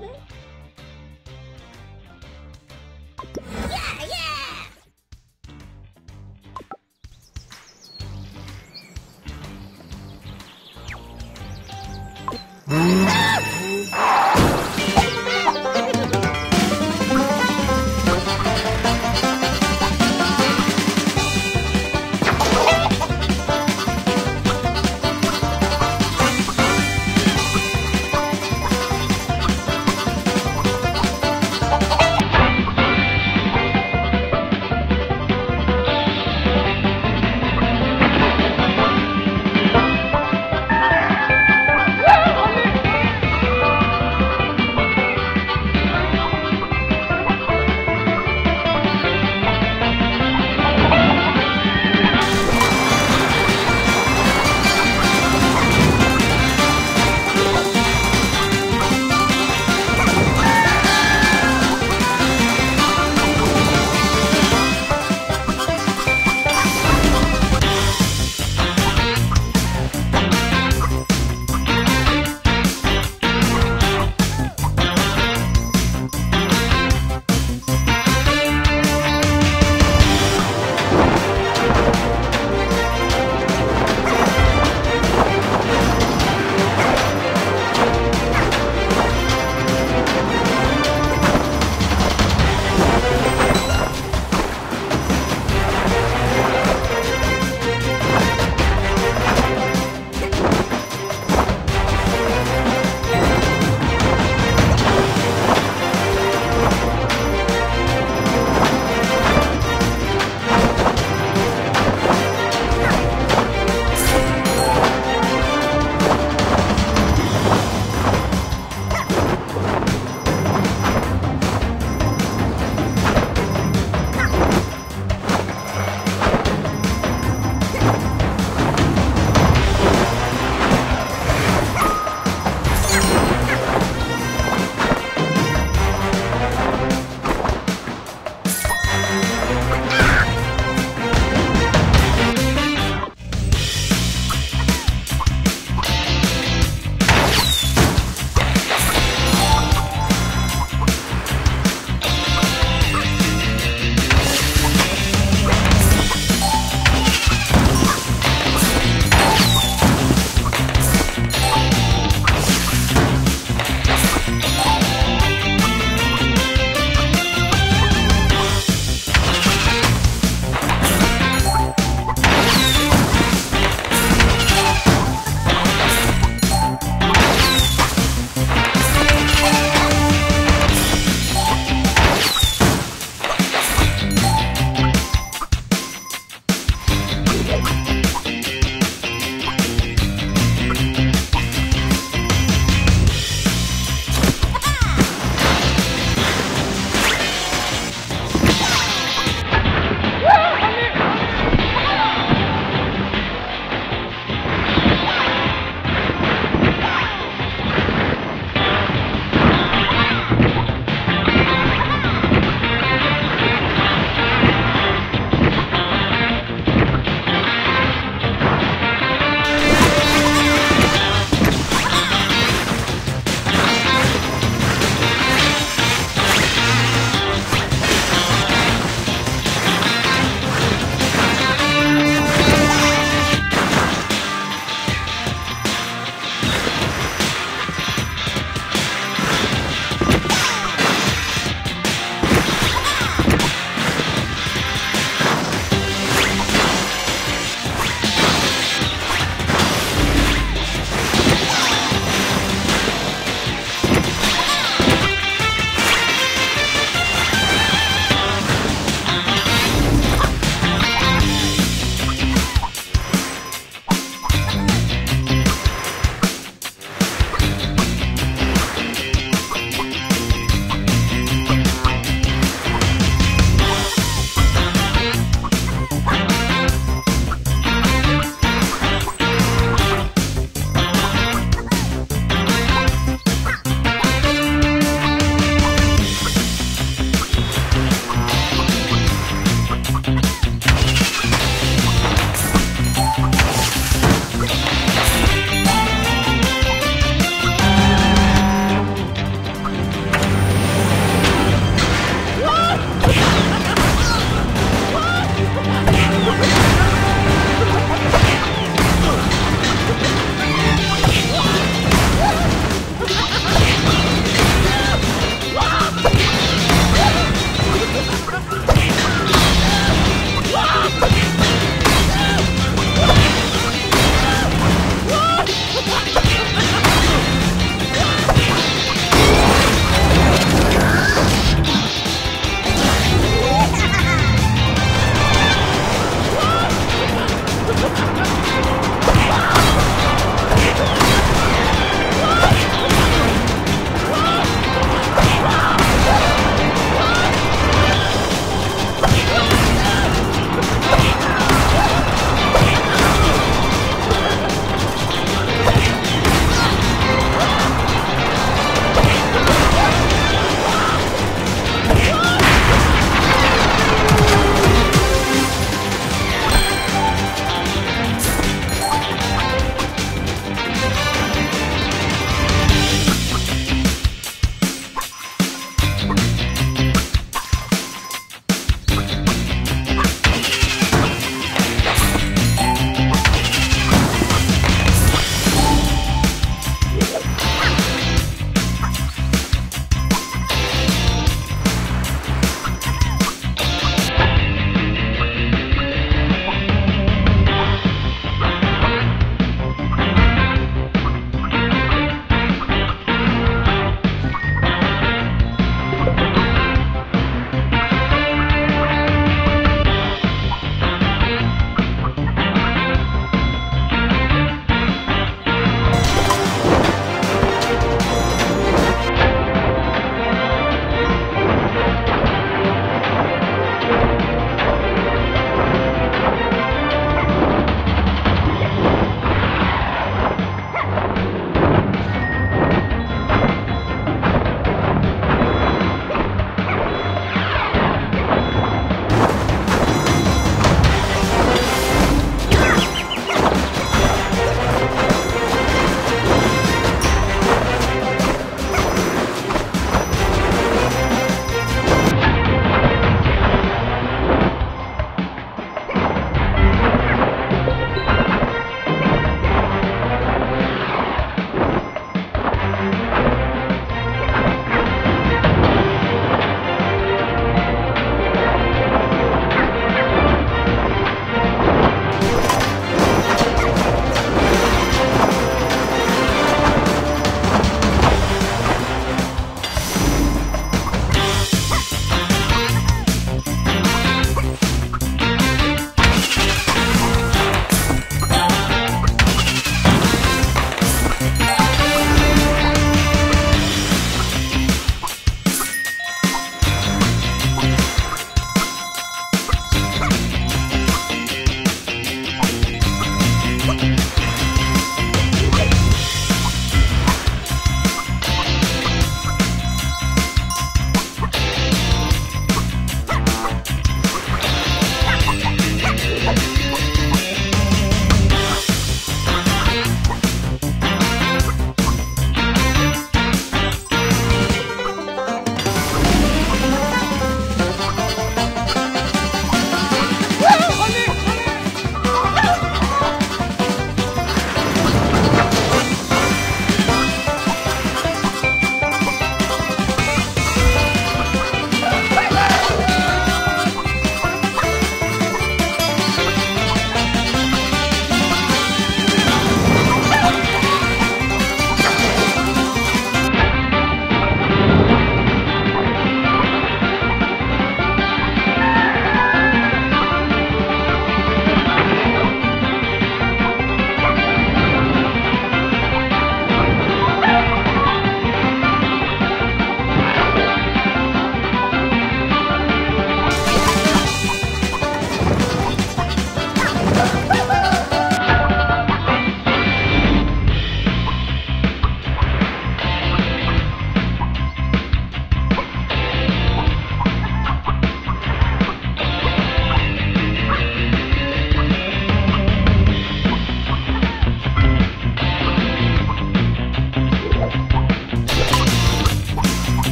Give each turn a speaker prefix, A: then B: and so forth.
A: Yeah, yeah!